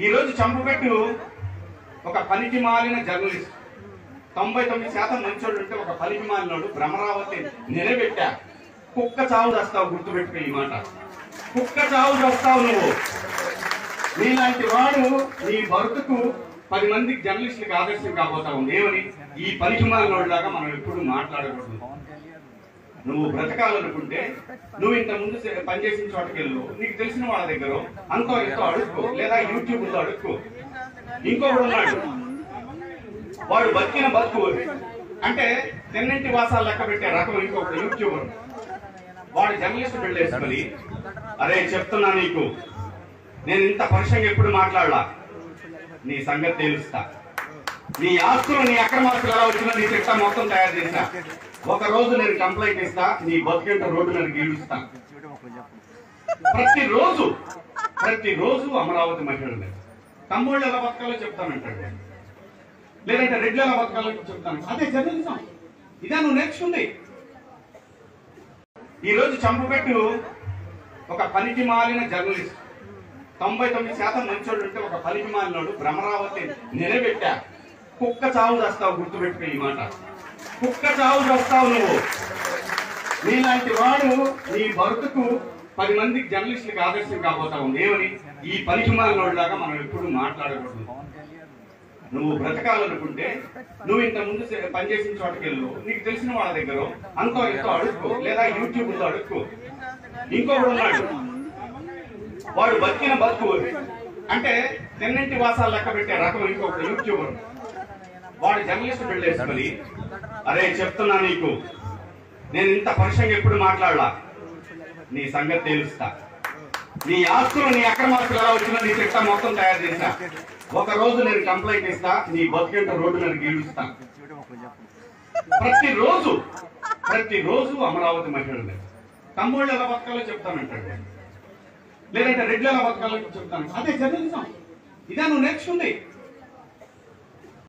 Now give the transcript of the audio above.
ఈరోజు చంపుపెట్టు ఒక పనికి మాలిన జర్నలిస్ట్. తొంభై తొమ్మిది శాతం మంచోడు ఉంటే ఒక పనికి మాలినోడు భ్రమరావతి నిలబెట్టా. కుక్క చావు చేస్తావు గుర్తుపెట్టుకో ఈ మాట. కుక్క చావు చేస్తావు నువ్వు. నీలాంటి వాడు నీ బతుకు పది మందికి జర్నలిస్టులకు ఆదర్శం కాబోతా ఉంది. ఏమని? ఈ పనికి మాలినోడిలాగా మనం ఎప్పుడు మాట్లాడకూడదు. నువ్వు బ్రతకాలనుకుంటే నువ్వు ఇంత ముందు పనిచేసిన చోటకి వెళ్ళు. నీకు తెలిసిన వాళ్ళ దగ్గర అంతో ఎంతో అడుక్కో. లేదా యూట్యూబ్లో అడుక్కో. ఇంకొకడు ఉన్నాడు. వాడు బతికిన బతుకు అంటే తెన్నింటి వాసాలు లెక్క పెట్టే రకం ఇంకొక యూట్యూబర్ వాడు. జర్నలిస్ట్ పెళ్ళేసుకొని అరే చెప్తున్నా నీకు. నేను ఇంత పరుషంగా ఎప్పుడు మాట్లాడలా? నీ సంగతి తెలుస్తా. నీ ఆస్తులు నీ అక్రమాస్తులు ఎలా వచ్చినా నీ చిట్టా మొత్తం తయారు చేస్తా ఒక రోజు నేను కంప్లైంట్ ఇస్తా నీ బతికేంట రోడ్డు నేను గెలుస్తా ప్రతి రోజు అమరావతి మహిళలు తమ్ముళ్ళు ఎలా బతకాలో చెప్తానంటాడు. లేదంటే రెడ్లు ఎలా బతకాలో చెప్తాను. అదే జర్నలిజం. ఇదే నువ్వు నేర్చుకుంది ఈ రోజు చంపబెట్టు ఒక పనికి మాలిన జర్నలిస్ట్. తొంభై తొమ్మిది శాతం మంచోళ్ళు ఉంటే ఒక పనికి మాలినోడు భ్రమరావతి నిలబెట్టా. కుక్క చావు చేస్తావు గుర్తుపెట్టుకో ఈ మాట. కుక్క చావు చేస్తావు నువ్వు. నీలాంటి వాడు నీ బతుకు పది మందికి జర్నలిస్టులకు ఆదర్శం కాబోతావు ఏమని? ఈ పనికి మనం ఎప్పుడు మాట్లాడకూడదు. నువ్వు బ్రతకాలనుకుంటే నువ్వు ఇంత ముందు పనిచేసిన చోటకి వెళ్ళు. నీకు తెలిసిన వాళ్ళ దగ్గర అంతో ఎంతో అడుక్కో. లేదా యూట్యూబ్లో అడుక్కో. ఇంకొకడు ఉన్నాడు. వాడు బతికిన బతుకు. అంటే తెన్నింటి వాసాలు లెక్క పెట్టే రకం ఇంకొక యూట్యూబర్. వాడు జర్నలిస్ట్ పెళ్ళేసుకొని అరే చెప్తున్నా నీకు. నేను ఇంత పరుషంగా ఎప్పుడు మాట్లాడలా? నీ సంగతి తెలుస్తా. నీ ఆస్తులు నీ అక్రమాస్తులు ఎలా వచ్చినా నీ చిట్టా మొత్తం తయారు చేస్తా. ఒక రోజు నేను కంప్లైంట్ ఇస్తా నీ బతికేంట రోడ్డు మీద గీడుస్తా. ప్రతి రోజు ప్రతి రోజు అమరావతి మహిళలు తమ్ముళ్ళు ఎలా బతకాలో చెప్తానంటాడు లేదంటే రెడ్లు ఎలా బతకాలో చెప్తాను. అదే జర్నలిజం. ఇదే నువ్వు నేర్చుకుంది.